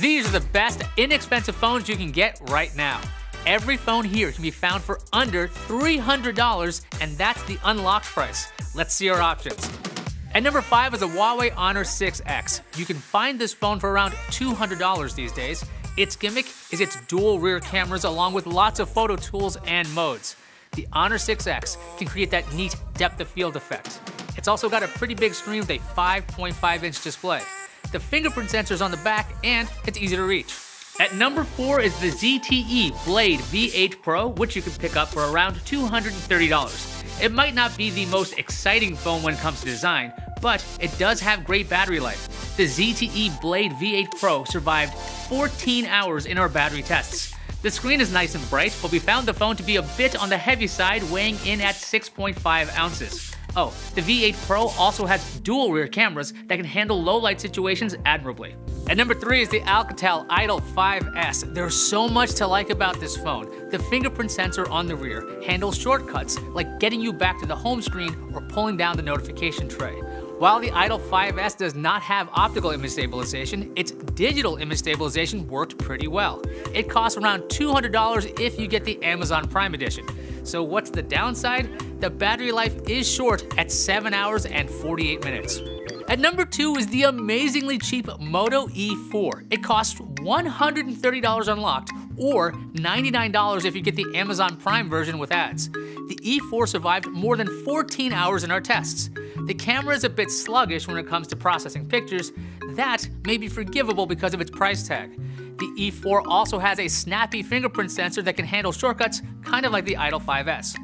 These are the best inexpensive phones you can get right now. Every phone here can be found for under $300, and that's the unlocked price. Let's see our options. At number 5 is a Huawei Honor 6X. You can find this phone for around $200 these days. Its gimmick is its dual rear cameras along with lots of photo tools and modes. The Honor 6X can create that neat depth of field effect. It's also got a pretty big screen with a 5.5 inch display. The fingerprint sensor is on the back and it's easy to reach. At number 4 is the ZTE Blade V8 Pro, which you can pick up for around $230. It might not be the most exciting phone when it comes to design, but it does have great battery life. The ZTE Blade V8 Pro survived 14 hours in our battery tests. The screen is nice and bright, but we found the phone to be a bit on the heavy side, weighing in at 6.5 ounces. Oh, the V8 Pro also has dual rear cameras that can handle low light situations admirably. At number 3 is the Alcatel Idol 5S. There's so much to like about this phone. The fingerprint sensor on the rear handles shortcuts like getting you back to the home screen or pulling down the notification tray. While the Idol 5S does not have optical image stabilization, its digital image stabilization worked pretty well. It costs around $200 if you get the Amazon Prime Edition. So what's the downside? The battery life is short at 7 hours and 48 minutes. At number 2 is the amazingly cheap Moto E4. It costs $130 unlocked or $99 if you get the Amazon Prime version with ads. The E4 survived more than 14 hours in our tests. The camera is a bit sluggish when it comes to processing pictures. That may be forgivable because of its price tag. The E4 also has a snappy fingerprint sensor that can handle shortcuts, kind of like the Idol 5S.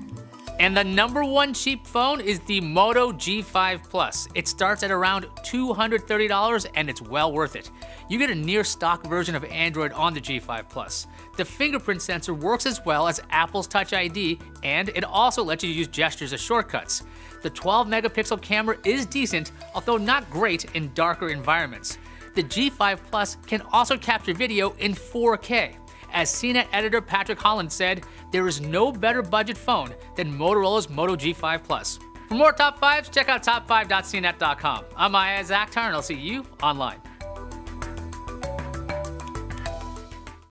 And the number one cheap phone is the Moto G5 Plus. It starts at around $230 and it's well worth it. You get a near stock version of Android on the G5 Plus. The fingerprint sensor works as well as Apple's Touch ID and it also lets you use gestures as shortcuts. The 12 megapixel camera is decent, although not great in darker environments the G5 Plus can also capture video in 4K. As CNET editor Patrick Holland said, there is no better budget phone than Motorola's Moto G5 Plus. For more top 5s, check out top5.cnet.com. I'm Iyaz Akhtar and I'll see you online.